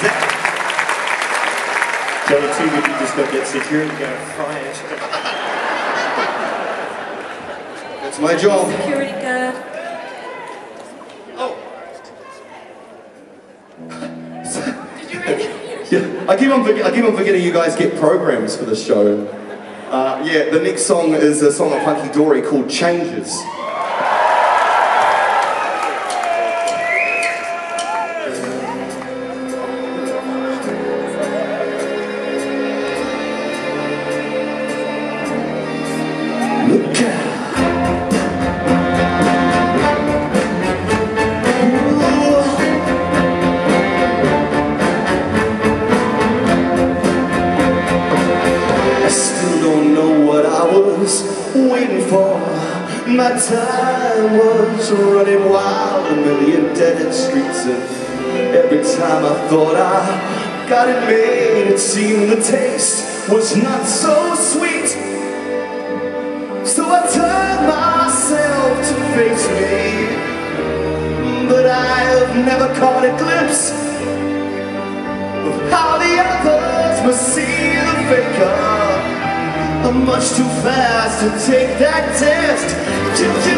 Zach. Johnny Two, you just got that security guard fired. That's my job. Security guard. Yeah, I keep on forget, I keep on forgetting you guys get programs for the show. Uh, yeah, the next song is a song of Hunky Dory called Changes. My time was running wild, a million dead streets, and every time I thought I got it made, it seemed the taste was not so sweet. So I turned myself to face me, but I have never caught a glimpse I'm much too fast to take that test.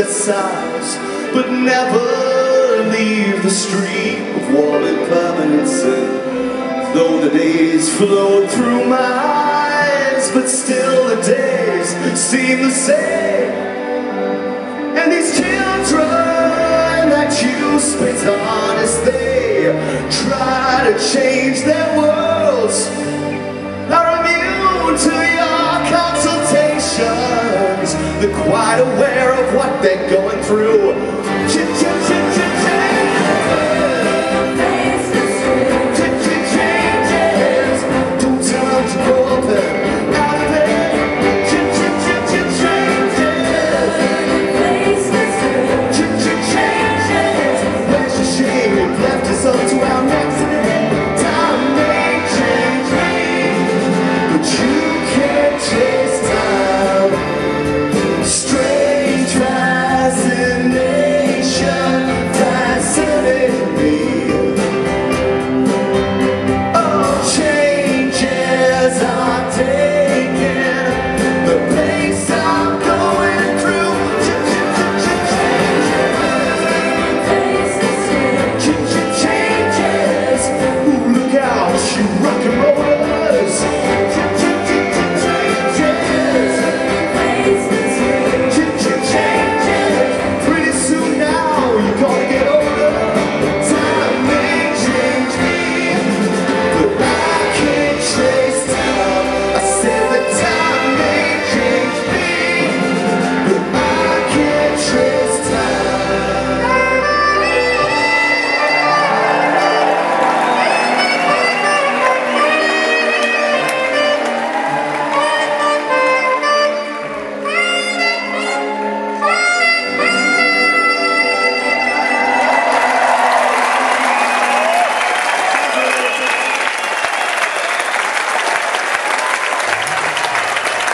Their size, but never leave the stream of warm impermanence. Though the days flow through my eyes, but still the days seem the same. And these children that you spit on as they try to change their worlds are immune to your consultations. They're quite aware what they're going through.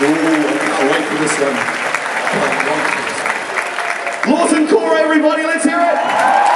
Wait for this one. Lawson Core, everybody, let's hear it.